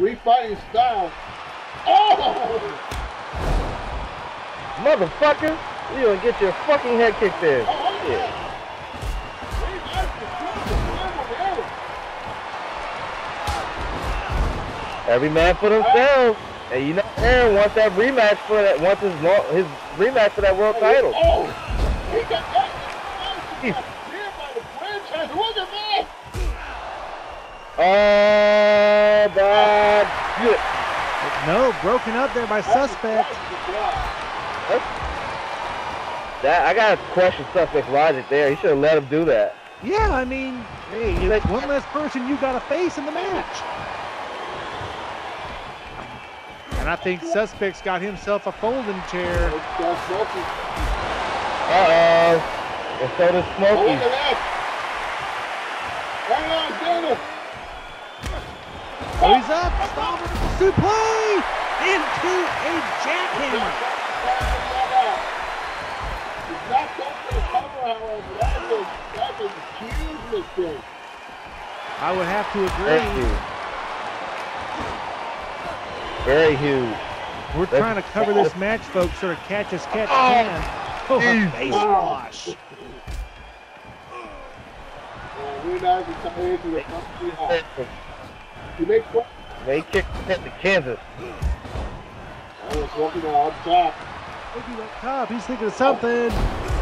Free fighting style. Oh! Motherfucker! You gonna get your fucking head kicked in. Oh, Yeah. yeah. Free fighting style. Every man for themselves. And you know Aaron wants that rematch for that wants his his rematch for that world oh, title. Oh! He got that. He's- Here by the franchise. Look at that! Oh bad shit. No, broken up there by suspect. That I gotta question suspect logic there. He should have let him do that. Yeah, I mean, hey, it's one less person you got to face in the match. And I think suspect's got himself a folding chair. Uh oh. And so does Oh, Smokey. look at that. Hang on, Dana. Oh, he's up. Stomper suplex into a jackhammer. He's not going for cover, however. That is, that is a huge mistake. I would have to Very agree. huge. Very huge. We're trying to cover this match, folks, sort of catch as catch oh, can. Oh, a Jeez. face wash. We're not even coming into the country hall. You make fun. They kicked hit to Kansas. I was walking out on top. Look at that top. He's thinking of something.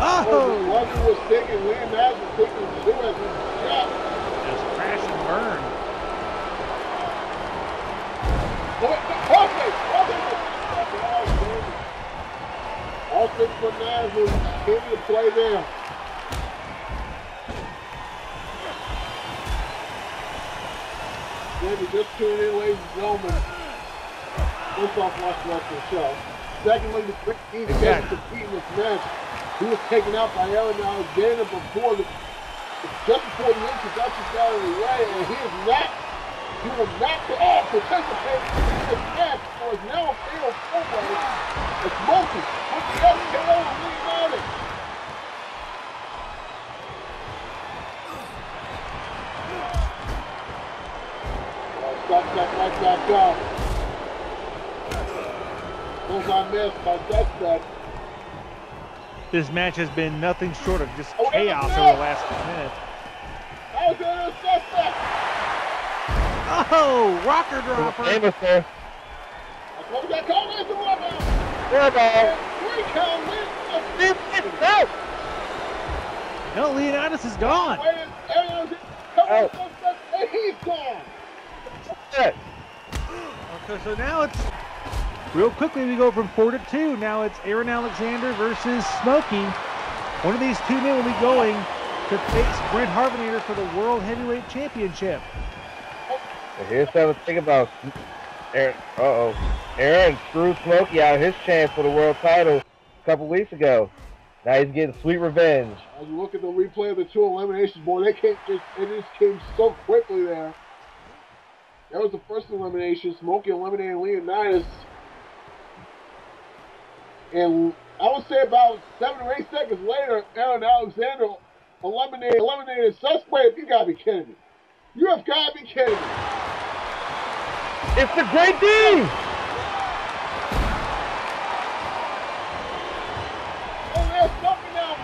Oh, Oh, Lucky was thinking, Liam Nash was thinking too as he shot. just crash and burn. Okay, okay. Austin Fernandez came to play there. Maybe just tune in, ladies and gentlemen. First off, watch the rest of the show. Secondly, the Rick Dean Exactly. to compete in this match. He was taken out by Aaron Alexander before the just before the introduction got in the way, and he is not he will not be all participate in this match or is now a fatal four-way. It's Multi with the SKO and Leonardo. Stop that right back up. Those I missed by suspect. This match has been nothing short of just Oh, chaos over the last few minutes. Oh, rocker dropper. Famous there. That's what we got called as the rubber. There, ball. And three count wins the No. No, Leonidas is gone. Wait, Aaron Alexander comes Out. suspect, and he's gone. Okay, so now it's real quickly we go from four to two. Now it's Aaron Alexander versus Smokey. One of these two men will be going to face Brent Harvenator for the World Heavyweight Championship. And here's something to think about. Aaron, uh-oh. Aaron screwed Smokey out of his chance for the world title a couple weeks ago. Now he's getting sweet revenge. As you look at the replay of the two eliminations, boy, they came just it just came so quickly there. That was the first elimination. Smokey eliminated Leonidas. And I would say about seven or eight seconds later, Aaron Alexander eliminated eliminated suspect. You gotta be kidding me. You have gotta be kidding me. It's the Great D! Oh, there's something oh, oh, oh, now.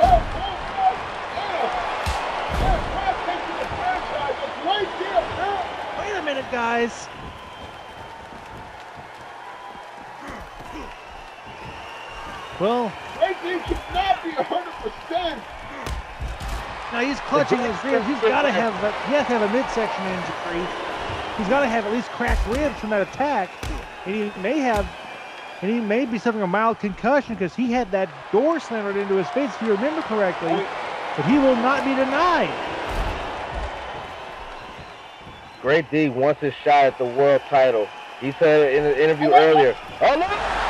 Oh, oh, oh, yeah. Yeah, Brad taking the franchise. It's right there, Aaron. Wait a minute, guys. Well, Right there cannot be 100%. now he's clutching his ribs. He's got to have a, he has to have a midsection injury. He's got to have at least cracked ribs from that attack, and he may have, and he may be suffering a mild concussion because he had that door slammed into his face, if you remember correctly. But he will not be denied. Great D wants his shot at the world title. He said it in an interview earlier. Oh, look!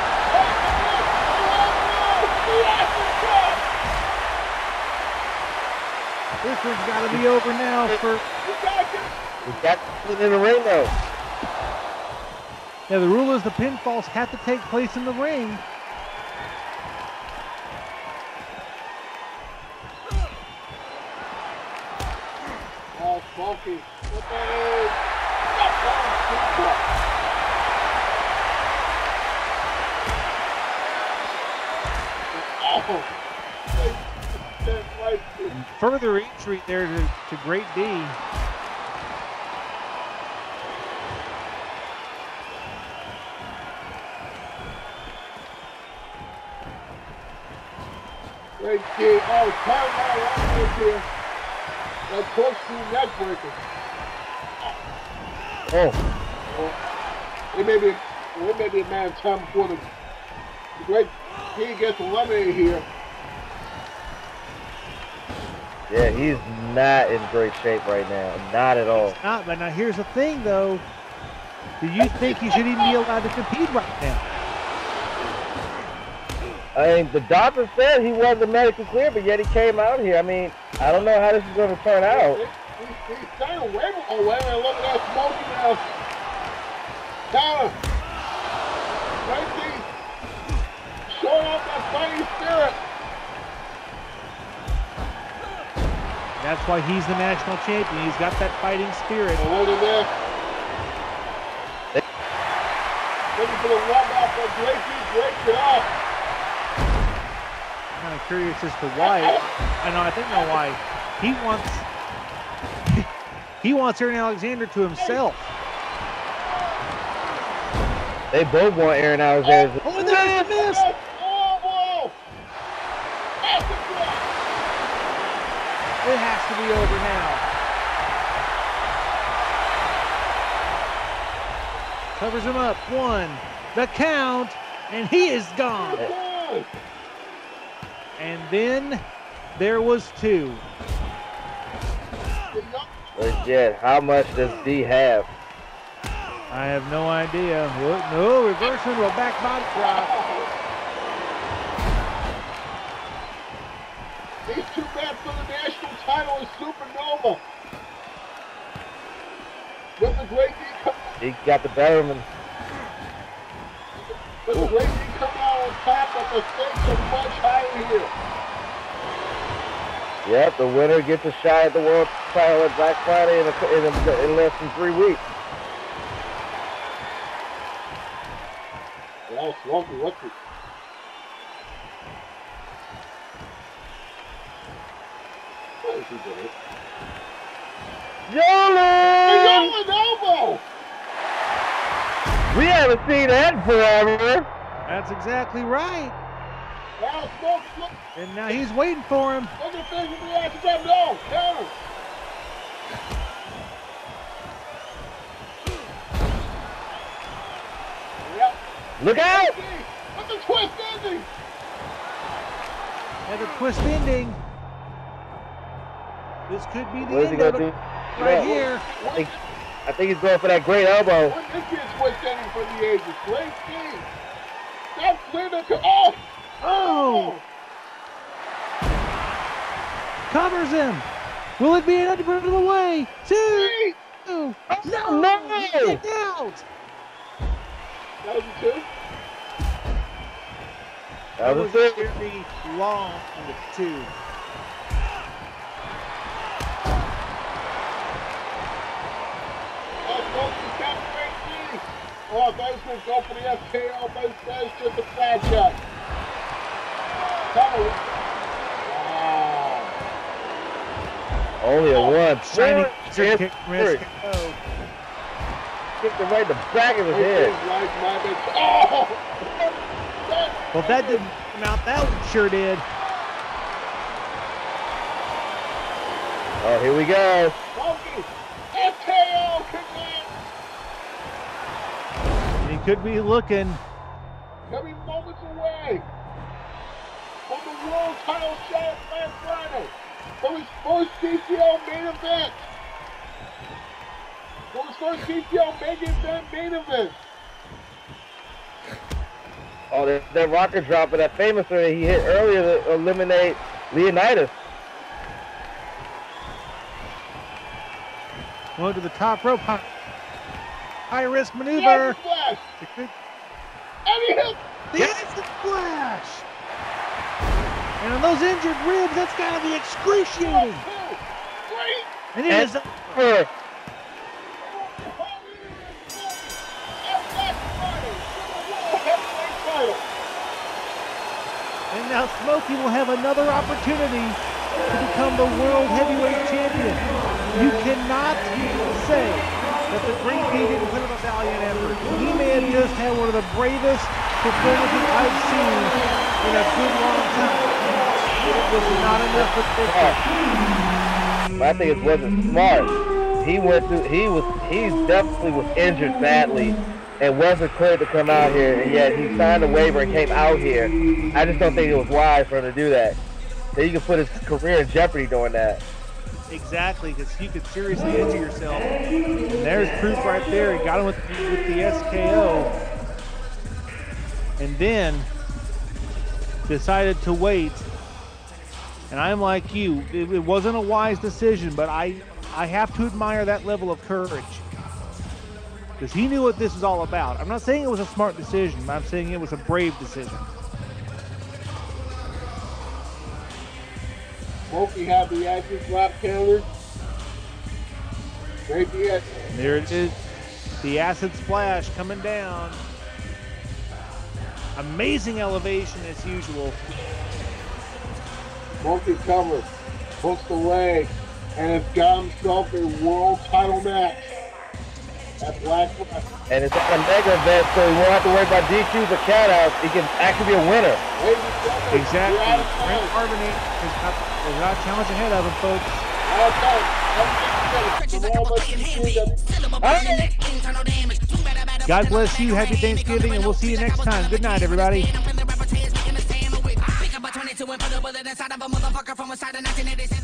This one's got to be over now for. We got it in the ring though. Yeah, the rule is the pinfalls have to take place in the ring. Oh, funky. What? Oh further injury there to, to Great D. Great D. Oh, timeout right here. That push through neck breaker. Oh, It may be, it may be a man time before the, the Great D gets eliminated here. Yeah, he's not in great shape right now. Not at all. Not, but now here's the thing though. Do you think he should even be allowed to compete right now? I mean, the doctor said he wasn't medically clear, but yet he came out here. I mean, I don't know how this is going to turn out. He, he, he's staying away from, oh, wait a minute, look at that smoky now. Counter. That's why he's the national champion. He's got that fighting spirit. Look at that. Looking for the rub off of Great D, breaks it off. I'm kind of curious as to why. I know, I think I know why. He wants he wants Aaron Alexander to himself. They both want Aaron Alexander. Oh, there's the miss. Oh, whoa. That's a drop. It has to be over now. Covers him up. One. The count. And he is gone. And then there was two. The young Legit. How much does D have? I have no idea. What? No, reverse into a back body drop. Supernova. With the Great D He got the better of him. with the Great D coming out on top, but the stakes are much higher here. Yep, the winner gets a shot at the world title at Black Friday in, a, in, a, in less than three weeks. Well, what's it? What is he doing? Yolan! Yolan elbow! We haven't seen that forever. That's exactly right. Now Smoke, look, And now he's waiting for him. look at this with the action down. No, counter. Yep. Look out! Look at the twist ending. Had a twist ending. This could be the What is he end of gonna it do? right Yeah. here. I think, I think he's going for that great elbow. What this is twist ending for the ages. Great team. That's clear to oh. Oh! Covers him. Will it be another put of the way? Two. Three. two. No, no! He's kicked out. That was a two. That was it. very long two. Oh, I thought he was going to go for the FKO, but instead it's just a flat shot. Cover. Wow. Only a one. Shiny Yes, kick sir. risk. Oh. Kicked him right in the back of his It head. is my. Oh! That- Well, that didn't come out, that one sure did. Oh, here we go. Smokey. FKO kick out. He could be looking. Every moment's away from the world title shot last Friday. From his first CCL main event. From his first CCL main event main event. Oh, that, that rocker drop of that famous one that he hit earlier to eliminate Leonidas. Going to the top rope. High, high risk maneuver. Iron Flash. It could- hit. The instant flash. And on those injured ribs, that's got to be excruciating. And it And now Smokey will have another opportunity to become the world heavyweight champion. You cannot say that the Great D didn't put up a valiant effort. He may have just had one of the bravest performances I've seen in a good long time. It was not enough for victory. I think it wasn't smart. He went through. He was. He definitely was injured badly, and wasn't cleared to come out here. And yet he signed a waiver and came out here. I just don't think it was wise for him to do that. That you could put his career in jeopardy doing that. Exactly, because you could seriously injure yourself. And there's proof right there. He got him with, with the SKO. And then decided to wait. And I'm like you. It, it wasn't a wise decision, but I, I have to admire that level of courage. Because he knew what this is all about. I'm not saying it was a smart decision, I'm saying it was a brave decision. Smokey had the active slap counter. Great DS. There it is. The acid splash coming down. Amazing elevation as usual. Smokey covers. Hooks away. And has got himself a world title match. At Black And it's at a mega event, so he won't have to worry about DQs or countouts. He can actually be a winner. Ladies and gentlemen, Exactly. we're Brent. Carbonate has got, has got a challenge ahead of him, folks. Out of time. Everything together. From all of us that- God bless you. Happy Thanksgiving, and we'll see you next time. Good night, everybody. Pick up a 22 and put a bullet inside of a motherfucker from a side of 1986.